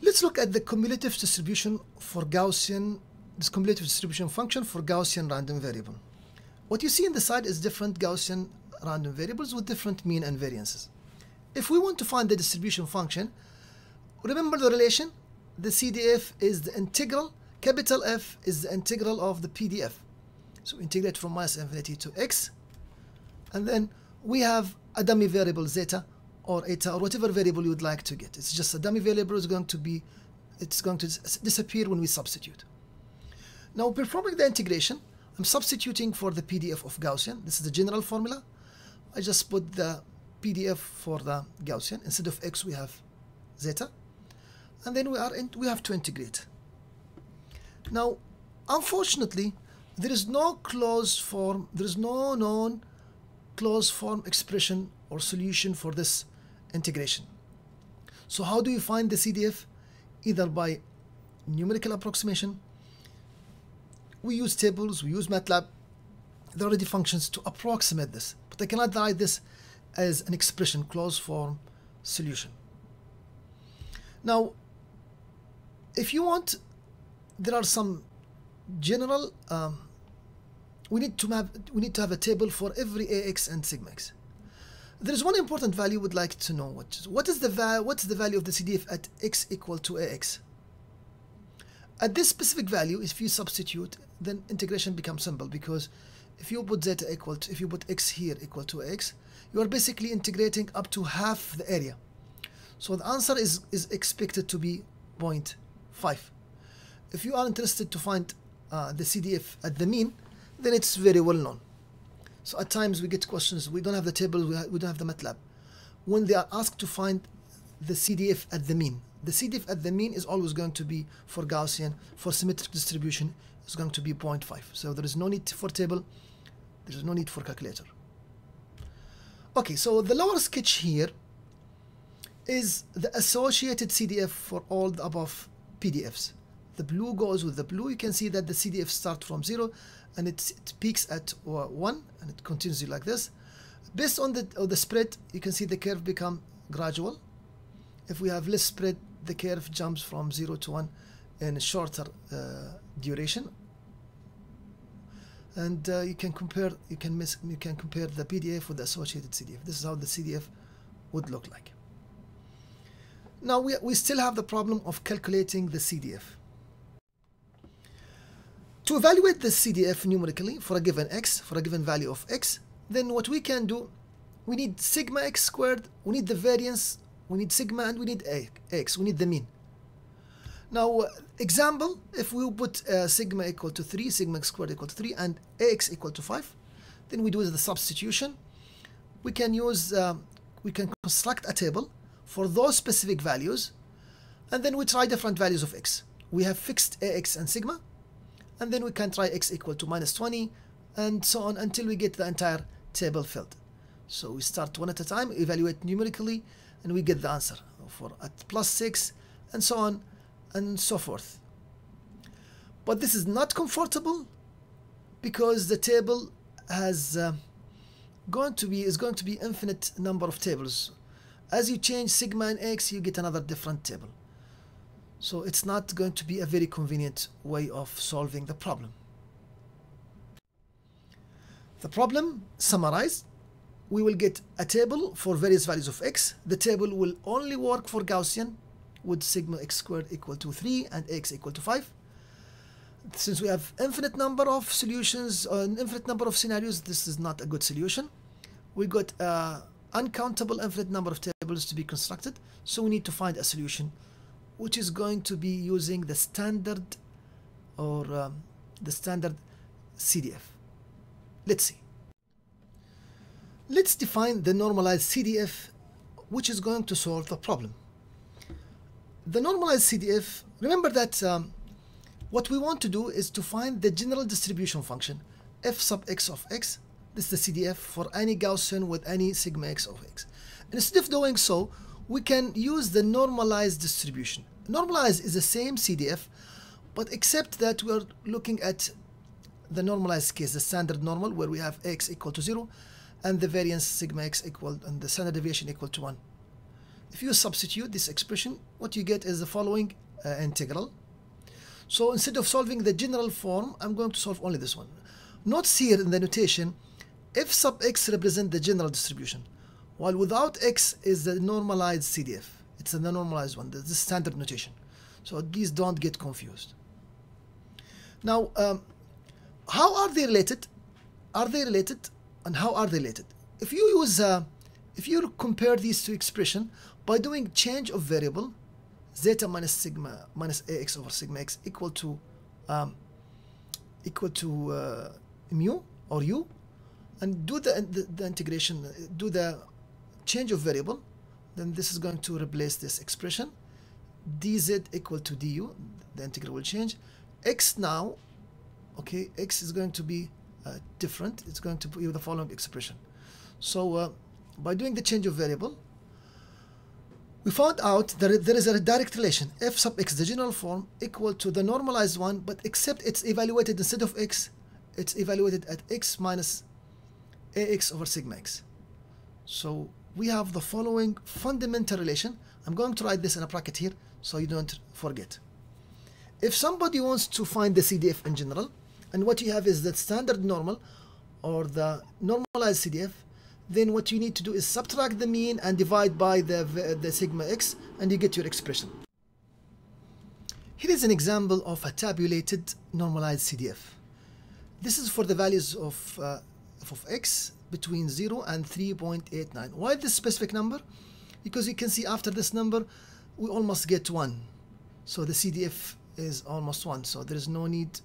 Let's look at the cumulative distribution for Gaussian, this cumulative distribution function for Gaussian random variable. What you see in the side is different Gaussian random variables with different mean and variances. If we want to find the distribution function, remember the relation? The CDF is the integral, capital F is the integral of the PDF. So integrate from minus infinity to x, and then we have a dummy variable zeta or eta or whatever variable you would like to get. It's just a dummy variable is going to be, it's going to disappear when we substitute. Now performing the integration, I'm substituting for the PDF of Gaussian. This is the general formula. I just put the PDF for the Gaussian. Instead of x, we have zeta. And then we are in, we have to integrate. Now, unfortunately, there is no closed form, there is no known closed form expression or solution for this integration. So how do you find the CDF? Either by numerical approximation, we use tables, we use MATLAB, there are already functions to approximate this, but I cannot write this as an expression, closed form solution. Now, if you want, there are some general, um, we need to have we need to have a table for every ax and sigma x. There is one important value we'd like to know. What is, what is the value? What's the value of the CDF at x equal to ax? At this specific value, if you substitute, then integration becomes simple because if you put zeta equal to, if you put x here equal to x, you are basically integrating up to half the area. So the answer is, is expected to be 0.5. If you are interested to find uh, the CDF at the mean, then it's very well known. So at times we get questions, we don't have the table, we, we don't have the MATLAB. When they are asked to find the CDF at the mean, the CDF at the mean is always going to be for Gaussian, for symmetric distribution, is going to be 0.5. So there is no need for table, there is no need for calculator. Okay, so the lower sketch here is the associated CDF for all the above PDFs. The blue goes with the blue. You can see that the CDF start from 0 and it, it peaks at 1 and it continues like this. Based on the, the spread, you can see the curve become gradual. If we have less spread, the curve jumps from 0 to 1 in a shorter uh, duration. And uh, you can compare you can miss, you can compare the PDF with the associated CDF. This is how the CDF would look like. Now we, we still have the problem of calculating the CDF. To evaluate the CDF numerically for a given x, for a given value of x, then what we can do, we need sigma x squared, we need the variance, we need sigma and we need a, x, we need the mean. Now, example, if we put uh, sigma equal to 3, sigma x squared equal to 3, and ax equal to 5, then we do the substitution. We can use, um, we can construct a table for those specific values, and then we try different values of x. We have fixed ax and sigma, and then we can try x equal to minus 20 and so on until we get the entire table filled. So we start one at a time, evaluate numerically, and we get the answer for at plus 6 and so on and so forth. But this is not comfortable because the table has uh, going to be is going to be infinite number of tables. As you change sigma and x, you get another different table. So it's not going to be a very convenient way of solving the problem. The problem summarized, we will get a table for various values of x. The table will only work for Gaussian with sigma x squared equal to 3 and x equal to 5. Since we have infinite number of solutions, or an infinite number of scenarios, this is not a good solution. We got uh, uncountable infinite number of tables to be constructed, so we need to find a solution which is going to be using the standard or um, the standard CDF. Let's see. Let's define the normalized CDF which is going to solve the problem. The normalized CDF, remember that um, what we want to do is to find the general distribution function f sub x of x. This is the CDF for any Gaussian with any sigma x of x. Instead of doing so, we can use the normalized distribution. Normalized is the same CDF, but except that we're looking at the normalized case, the standard normal, where we have x equal to 0, and the variance sigma x equal, and the standard deviation equal to 1. if you substitute this expression what you get is the following uh, integral so instead of solving the general form I'm going to solve only this one notice here in the notation f sub x represent the general distribution while without x is the normalized CDF it's the normalized one. The standard notation. So these don't get confused. Now um, how are they related? Are they related? And how are they related? If you use uh, if you compare these two expression by doing change of variable zeta minus sigma minus ax over sigma x equal to um, equal to uh, mu or u and do the, the, the integration do the change of variable then this is going to replace this expression. dz equal to du the integral will change. x now okay x is going to be uh, different. It's going to be the following expression. So uh, by doing the change of variable we found out that there is a direct relation f sub x the general form equal to the normalized one but except it's evaluated instead of x it's evaluated at x minus ax over sigma x. So we have the following fundamental relation I'm going to write this in a bracket here so you don't forget if somebody wants to find the CDF in general and what you have is the standard normal or the normalized CDF then what you need to do is subtract the mean and divide by the, the sigma x and you get your expression. Here is an example of a tabulated normalized CDF. This is for the values of uh, f of x between 0 and 3.89. Why this specific number? Because you can see after this number we almost get 1. So the CDF is almost 1. So there is no need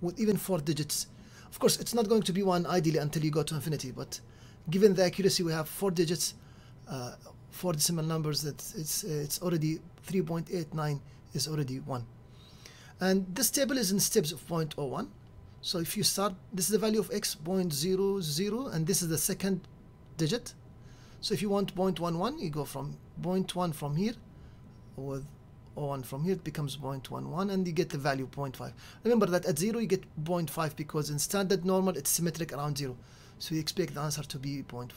with even 4 digits. Of course it's not going to be 1 ideally until you go to infinity but given the accuracy we have four digits uh, four decimal numbers that it's it's already 3.89 is already 1 and this table is in steps of 0.01 so if you start this is the value of x 0.00 and this is the second digit so if you want 0.11 you go from 0.1 from here with 01 from here it becomes 0.11 and you get the value 0.5 remember that at 0 you get 0.5 because in standard normal it's symmetric around 0 so you expect the answer to be 0.5.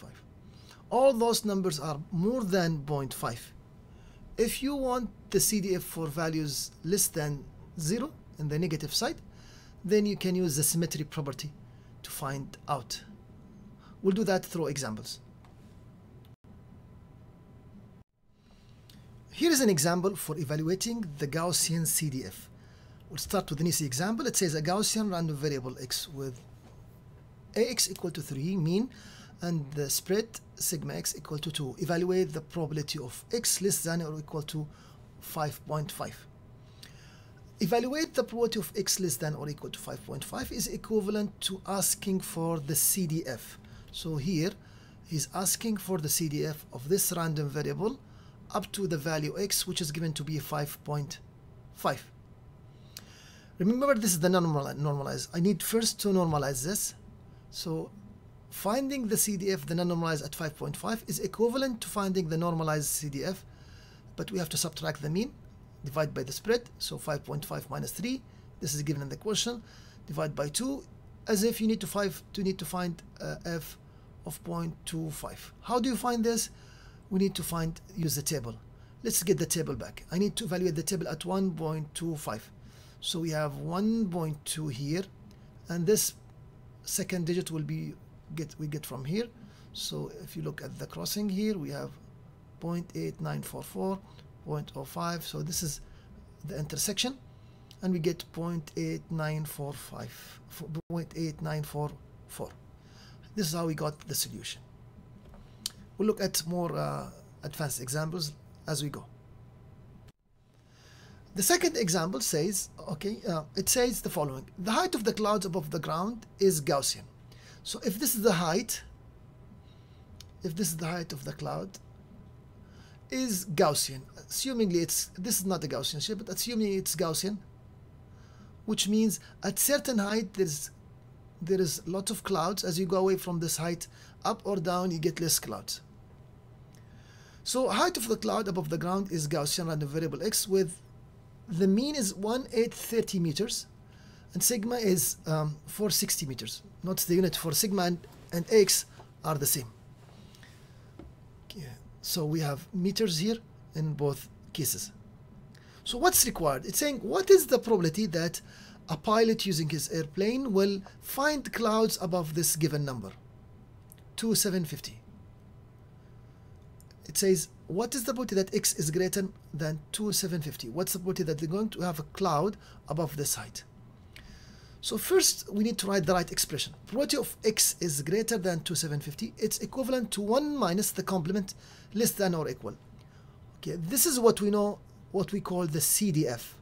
All those numbers are more than 0.5. If you want the CDF for values less than 0 in the negative side, then you can use the symmetry property to find out. We'll do that through examples. Here is an example for evaluating the Gaussian CDF. We'll start with an easy example. It says a Gaussian random variable x with ax equal to 3 mean and the spread sigma x equal to 2 evaluate the probability of x less than or equal to 5.5 evaluate the probability of x less than or equal to 5.5 is equivalent to asking for the CDF so here he's asking for the CDF of this random variable up to the value x which is given to be 5.5 remember this is the non normalized I need first to normalize this. So finding the CDF, the non-normalized at 5.5 is equivalent to finding the normalized CDF, but we have to subtract the mean, divide by the spread, so 5.5 minus 3, this is given in the question, divide by 2, as if you need to, five, to need to find uh, f of 0.25. How do you find this? We need to find, use the table. Let's get the table back. I need to evaluate the table at 1.25. So we have 1.2 here, and this second digit will be get we get from here so if you look at the crossing here we have 0.8944 0.05 so this is the intersection and we get 0.8945 0.8944 this is how we got the solution we'll look at more uh, advanced examples as we go the second example says, okay, uh, it says the following. The height of the clouds above the ground is Gaussian. So if this is the height, if this is the height of the cloud, is Gaussian. Assumingly it's, this is not a Gaussian shape, but assuming it's Gaussian, which means at certain height there's there is lots of clouds. As you go away from this height, up or down, you get less clouds. So height of the cloud above the ground is Gaussian random variable x with the mean is 1830 meters and sigma is um, 460 meters. Notice the unit for sigma and, and x are the same. So we have meters here in both cases. So what's required? It's saying what is the probability that a pilot using his airplane will find clouds above this given number? 2750. It says what is the probability that x is greater than 2750? What's the probability that they're going to have a cloud above this height? So first we need to write the right expression. Probability of x is greater than 2750. It's equivalent to 1 minus the complement less than or equal. Okay, this is what we know, what we call the CDF.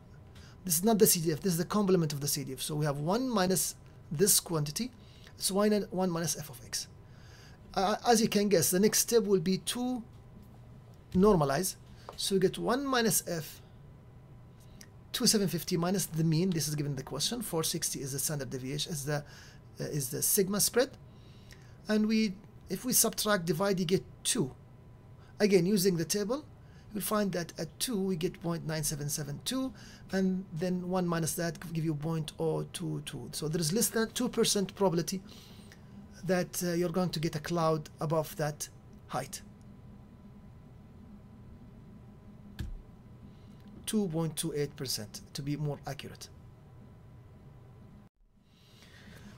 This is not the CDF, this is the complement of the CDF. So we have 1 minus this quantity. It's 1 minus f of x. Uh, as you can guess, the next step will be to normalize. So we get 1 minus f 2750 minus the mean this is given the question 460 is the standard deviation is the uh, is the sigma spread. And we if we subtract divide you get 2 again using the table you'll find that at 2 we get 0.9772 and then 1 minus that give you 0.022 so there is less than 2% probability that uh, you're going to get a cloud above that height 2.28% to be more accurate.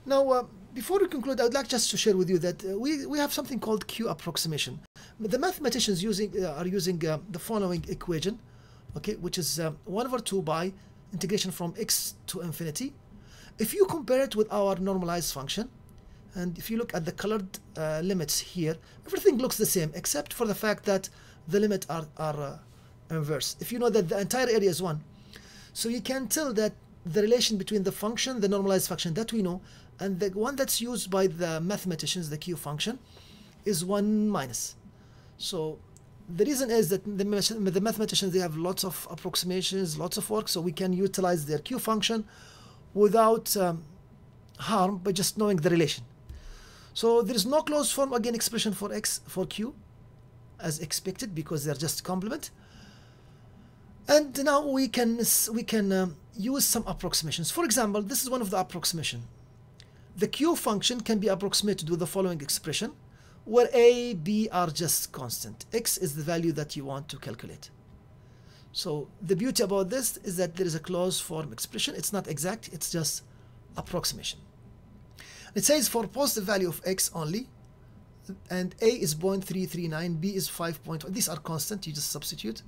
Now, uh, before we conclude, I would like just to share with you that uh, we, we have something called Q approximation. The mathematicians using uh, are using uh, the following equation, okay, which is uh, 1 over 2 by integration from x to infinity. If you compare it with our normalized function, and if you look at the colored uh, limits here, everything looks the same except for the fact that the limits are, are inverse. If you know that the entire area is 1, so you can tell that the relation between the function, the normalized function that we know, and the one that's used by the mathematicians, the Q function, is 1 minus. So the reason is that the, the mathematicians, they have lots of approximations, lots of work, so we can utilize their Q function without um, harm by just knowing the relation. So there is no closed form again expression for x for q as expected because they're just complement. And now we can we can um, use some approximations. For example, this is one of the approximation. The Q function can be approximated with the following expression, where A, B are just constant. X is the value that you want to calculate. So the beauty about this is that there is a closed form expression. It's not exact, it's just approximation. It says for positive value of x only, and A is 0.339, B is 5.1. These are constant, you just substitute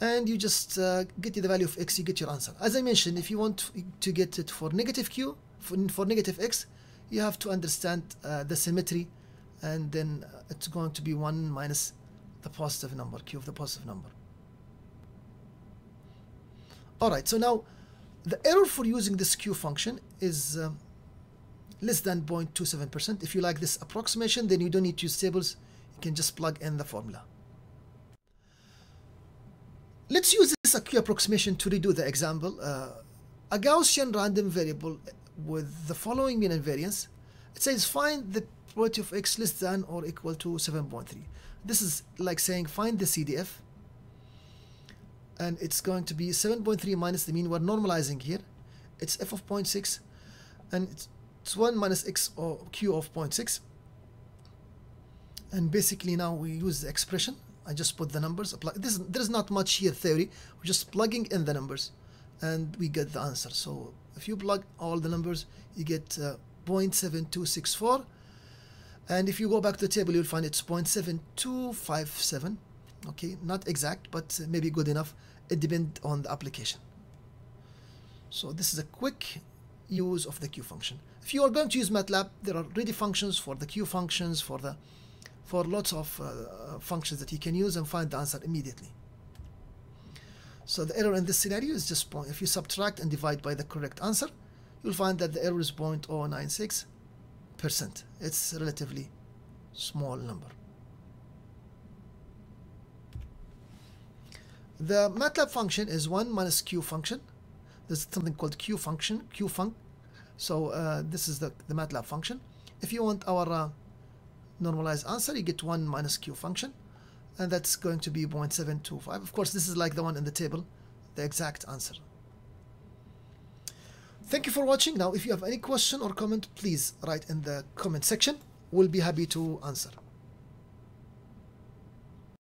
and you just uh, get the value of x, you get your answer. As I mentioned, if you want to get it for negative q, for, for negative x, you have to understand uh, the symmetry, and then uh, it's going to be 1 minus the positive number, q of the positive number. Alright, so now the error for using this q function is um, less than 0.27%. If you like this approximation, then you don't need to use tables, you can just plug in the formula. Let's use this Q approximation to redo the example. Uh, a Gaussian random variable with the following mean and variance. It says find the probability of x less than or equal to 7.3. This is like saying find the CDF and it's going to be 7.3 minus the mean. We're normalizing here. It's f of 0.6 and it's, it's 1 minus x or q of 0.6 and basically now we use the expression I just put the numbers apply this there's not much here theory we're just plugging in the numbers and we get the answer. So if you plug all the numbers you get uh, 0.7264 and if you go back to the table you'll find it's 0.7257 okay? Not exact but maybe good enough. It depends on the application. So this is a quick use of the Q function. If you are going to use MATLAB there are ready functions for the Q functions for the for lots of uh, functions that you can use and find the answer immediately. So the error in this scenario is just point. If you subtract and divide by the correct answer, you'll find that the error is 0.096 percent. It's a relatively small number. The MATLAB function is 1 minus q function. There's something called q function, q func. So uh, this is the, the MATLAB function. If you want our uh, normalized answer, you get 1 minus q function, and that's going to be 0.725. Of course, this is like the one in the table, the exact answer. Thank you for watching. Now, if you have any question or comment, please write in the comment section. We'll be happy to answer.